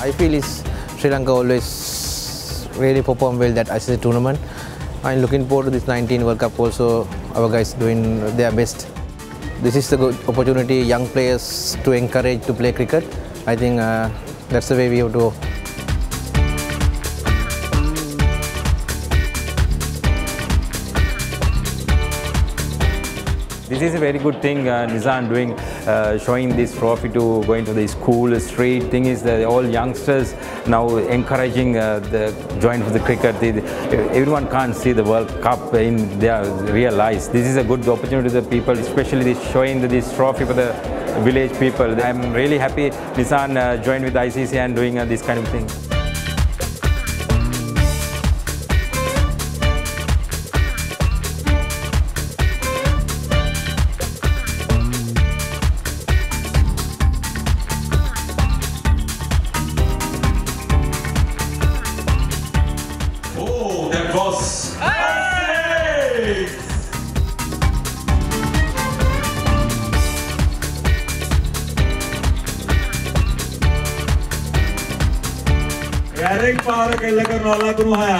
I feel is Sri Lanka always really perform well that ICC tournament. I'm looking forward to this 19 World Cup also. Our guys doing their best. This is the good opportunity young players to encourage to play cricket. I think uh, that's the way we have to This is a very good thing uh, Nissan doing, uh, showing this trophy to going to the school, street. Thing is that all youngsters now encouraging uh, the join for the cricket. Everyone can't see the World Cup in their real eyes. This is a good opportunity to the people, especially this showing this trophy for the village people. I'm really happy Nissan uh, joined with ICC and doing uh, this kind of thing. Garage पाहायला गेलं का नॉला तुम्हाला